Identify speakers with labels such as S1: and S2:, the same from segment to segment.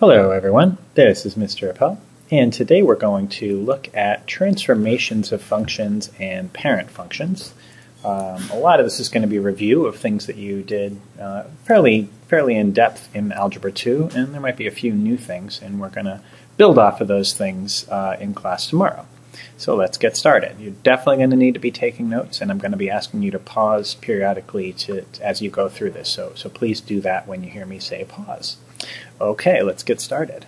S1: Hello everyone, this is Mr. Appel, and today we're going to look at transformations of functions and parent functions. Um, a lot of this is going to be review of things that you did uh, fairly fairly in depth in Algebra 2, and there might be a few new things, and we're going to build off of those things uh, in class tomorrow. So let's get started. You're definitely going to need to be taking notes, and I'm going to be asking you to pause periodically to, as you go through this. So, so please do that when you hear me say pause. Okay, let's get started.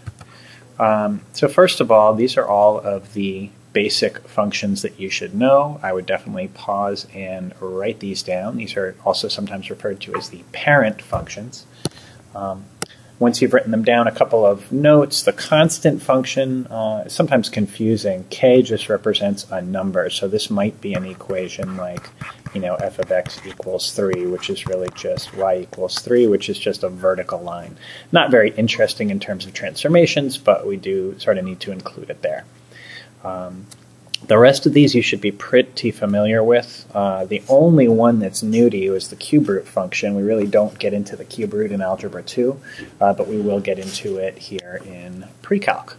S1: Um, so first of all, these are all of the basic functions that you should know. I would definitely pause and write these down. These are also sometimes referred to as the parent functions. Um, once you've written them down, a couple of notes. The constant function uh, is sometimes confusing. K just represents a number, so this might be an equation like, you know, f of x equals 3, which is really just y equals 3, which is just a vertical line. Not very interesting in terms of transformations, but we do sort of need to include it there. Um, the rest of these you should be pretty familiar with. Uh, the only one that's new to you is the cube root function. We really don't get into the cube root in Algebra 2, uh, but we will get into it here in pre-calc.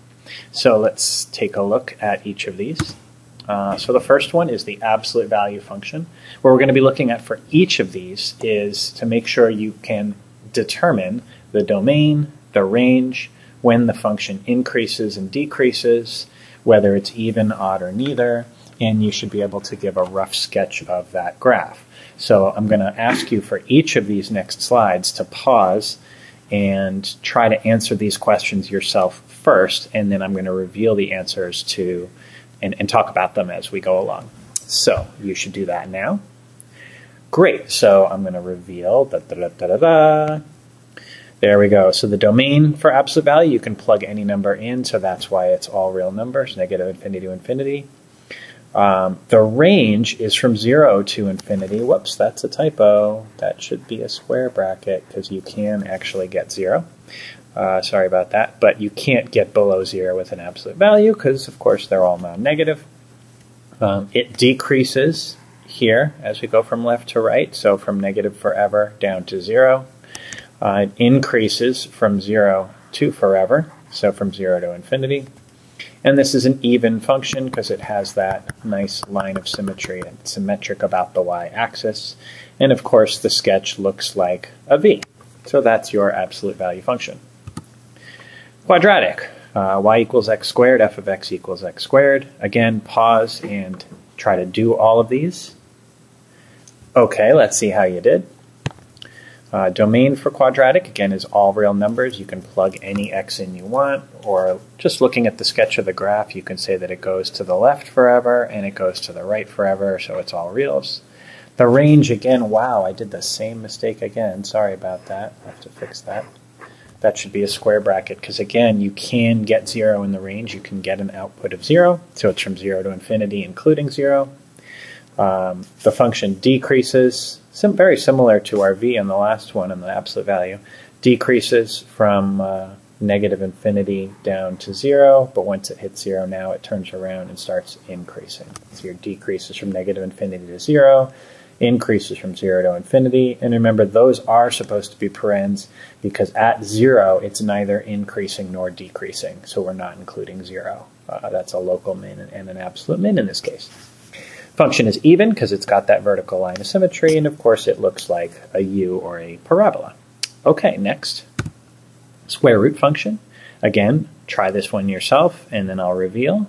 S1: So let's take a look at each of these. Uh, so the first one is the absolute value function. What we're going to be looking at for each of these is to make sure you can determine the domain, the range, when the function increases and decreases, whether it's even, odd, or neither, and you should be able to give a rough sketch of that graph. So I'm going to ask you for each of these next slides to pause and try to answer these questions yourself first, and then I'm going to reveal the answers to and, and talk about them as we go along. So you should do that now. Great. So I'm going to reveal da da da da da. There we go. So the domain for absolute value, you can plug any number in, so that's why it's all real numbers, negative infinity to infinity. Um, the range is from 0 to infinity. Whoops, that's a typo. That should be a square bracket because you can actually get 0. Uh, sorry about that. But you can't get below 0 with an absolute value because, of course, they're all non-negative. Um, it decreases here as we go from left to right, so from negative forever down to 0. Uh, it increases from 0 to forever, so from 0 to infinity. And this is an even function because it has that nice line of symmetry. It's symmetric about the y-axis. And of course, the sketch looks like a v. So that's your absolute value function. Quadratic. Uh, y equals x squared, f of x equals x squared. Again, pause and try to do all of these. Okay, let's see how you did. Uh, domain for quadratic, again, is all real numbers. You can plug any x in you want, or just looking at the sketch of the graph, you can say that it goes to the left forever and it goes to the right forever, so it's all reals. The range, again, wow, I did the same mistake again. Sorry about that. I have to fix that. That should be a square bracket, because again, you can get zero in the range. You can get an output of zero, so it's from zero to infinity, including zero. Um, the function decreases some very similar to our v on the last one in the absolute value, decreases from uh, negative infinity down to zero, but once it hits zero now it turns around and starts increasing. So your decreases from negative infinity to zero, increases from zero to infinity, and remember those are supposed to be parens because at zero it's neither increasing nor decreasing, so we're not including zero. Uh, that's a local min and an absolute min in this case. Function is even because it's got that vertical line of symmetry, and of course it looks like a u or a parabola. Okay, next. Square root function. Again, try this one yourself, and then I'll reveal.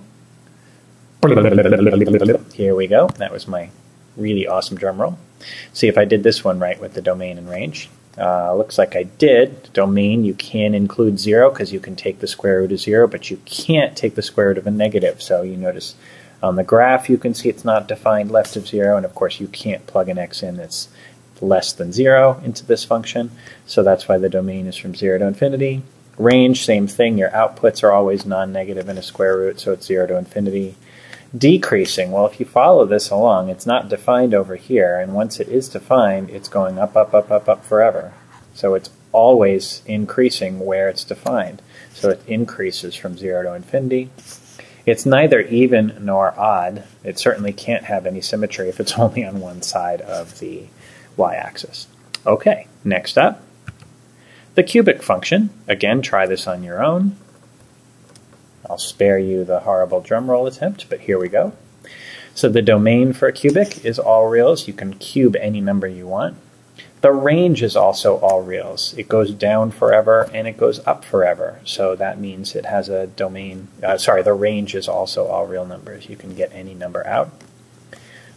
S1: Here we go. That was my really awesome drum roll. See if I did this one right with the domain and range. Uh, looks like I did. Domain, you can include 0 because you can take the square root of 0, but you can't take the square root of a negative. So you notice on the graph, you can see it's not defined left of 0, and of course you can't plug an x in that's less than 0 into this function, so that's why the domain is from 0 to infinity. Range, same thing, your outputs are always non-negative in a square root, so it's 0 to infinity. Decreasing, well if you follow this along, it's not defined over here, and once it is defined, it's going up, up, up, up, up forever. So it's always increasing where it's defined. So it increases from 0 to infinity. It's neither even nor odd. It certainly can't have any symmetry if it's only on one side of the y-axis. Okay, next up, The cubic function, again, try this on your own. I'll spare you the horrible drumroll attempt, but here we go. So the domain for a cubic is all reals. You can cube any number you want. The range is also all reals. It goes down forever and it goes up forever. So that means it has a domain. Uh, sorry, the range is also all real numbers. You can get any number out.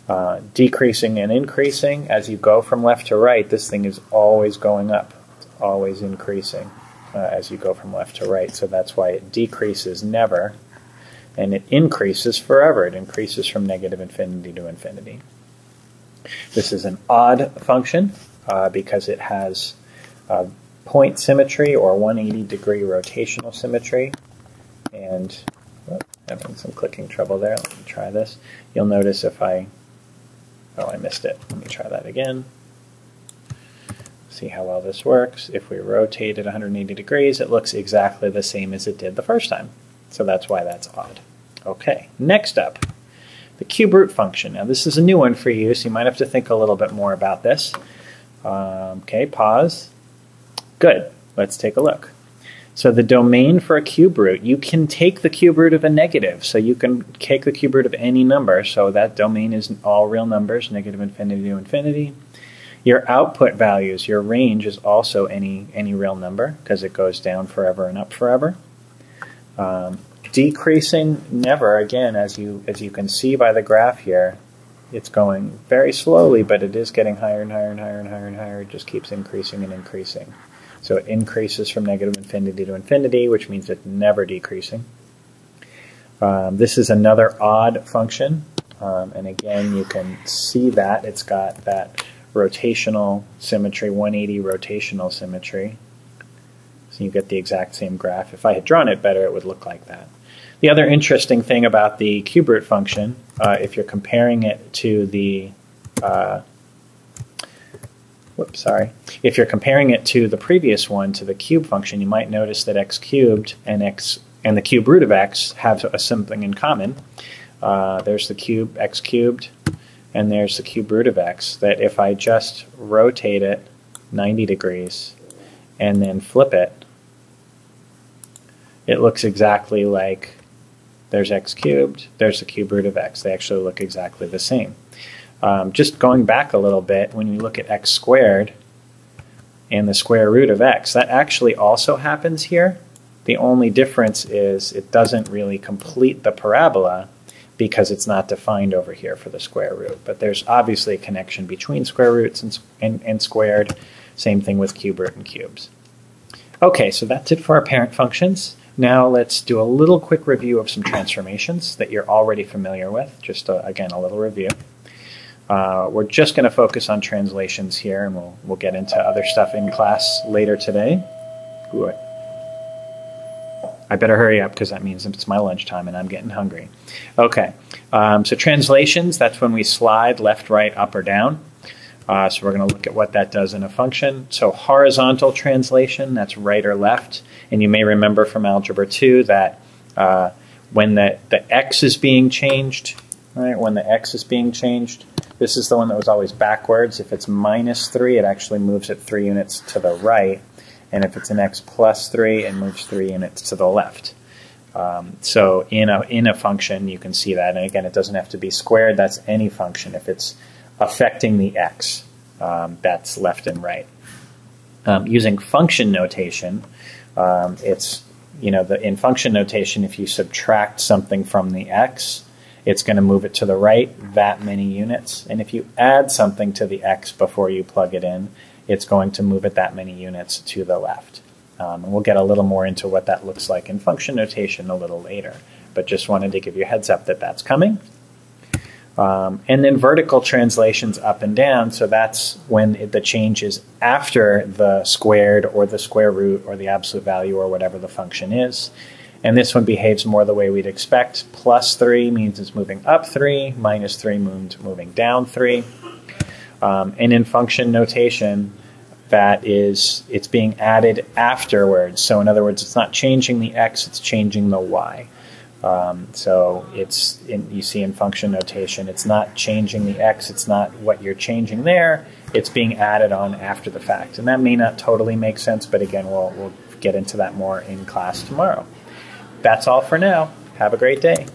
S1: Uh, decreasing and increasing as you go from left to right, this thing is always going up. It's always increasing uh, as you go from left to right. So that's why it decreases never and it increases forever. It increases from negative infinity to infinity. This is an odd function uh, because it has uh, point symmetry or 180 degree rotational symmetry. And oh, having some clicking trouble there. Let me try this. You'll notice if I, oh, I missed it. Let me try that again. See how well this works. If we rotate it 180 degrees, it looks exactly the same as it did the first time. So that's why that's odd. Okay, next up, the cube root function. Now this is a new one for you, so you might have to think a little bit more about this. Um, okay, pause. Good, let's take a look. So the domain for a cube root, you can take the cube root of a negative. So you can take the cube root of any number. So that domain is all real numbers, negative infinity to infinity. Your output values, your range is also any, any real number because it goes down forever and up forever. Um, decreasing never again as you as you can see by the graph here it's going very slowly but it is getting higher and higher and higher and higher and higher. It just keeps increasing and increasing. So it increases from negative infinity to infinity which means it's never decreasing. Um, this is another odd function. Um, and again you can see that it's got that rotational symmetry 180 rotational symmetry so you get the exact same graph. If I had drawn it better, it would look like that. The other interesting thing about the cube root function, uh, if you're comparing it to the, uh, whoops, sorry, if you're comparing it to the previous one, to the cube function, you might notice that x cubed and x and the cube root of x have a, something in common. Uh, there's the cube x cubed, and there's the cube root of x. That if I just rotate it 90 degrees and then flip it, it looks exactly like there's x cubed, there's the cube root of x. They actually look exactly the same. Um, just going back a little bit, when you look at x squared and the square root of x, that actually also happens here. The only difference is it doesn't really complete the parabola because it's not defined over here for the square root. But there's obviously a connection between square roots and, and, and squared. Same thing with cube root and cubes. Okay, so that's it for our parent functions. Now let's do a little quick review of some transformations that you're already familiar with. Just a, again, a little review. Uh, we're just going to focus on translations here, and we'll we'll get into other stuff in class later today. Ooh, I better hurry up because that means it's my lunchtime and I'm getting hungry. Okay, um, so translations, that's when we slide left, right, up, or down. Uh, so we're going to look at what that does in a function. So horizontal translation, that's right or left. And you may remember from Algebra 2 that uh, when the, the x is being changed, right, when the x is being changed, this is the one that was always backwards. If it's minus 3, it actually moves it 3 units to the right. And if it's an x plus 3, it moves 3 units to the left. Um, so in a, in a function, you can see that. And again, it doesn't have to be squared. That's any function. If it's affecting the x. Um, that's left and right. Um, using function notation, um, it's you know the, in function notation, if you subtract something from the x, it's going to move it to the right that many units, and if you add something to the x before you plug it in, it's going to move it that many units to the left. Um, and we'll get a little more into what that looks like in function notation a little later. But just wanted to give you a heads up that that's coming. Um, and then vertical translations up and down, so that's when it, the change is after the squared or the square root or the absolute value or whatever the function is. And this one behaves more the way we'd expect. Plus 3 means it's moving up 3, minus 3 means moving down 3. Um, and in function notation, that is, it's being added afterwards. So in other words, it's not changing the x, it's changing the y. Um, so it's in, you see in function notation, it's not changing the x, it's not what you're changing there, it's being added on after the fact. And that may not totally make sense, but again, we'll, we'll get into that more in class tomorrow. That's all for now. Have a great day.